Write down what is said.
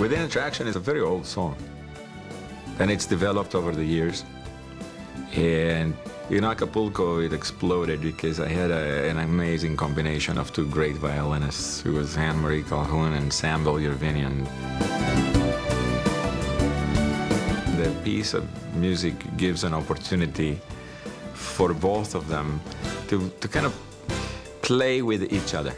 Within Attraction is a very old song. And it's developed over the years. And in Acapulco, it exploded because I had a, an amazing combination of two great violinists, who was Ann Marie Calhoun and Samvel Yervinyan. The piece of music gives an opportunity for both of them to, to kind of play with each other.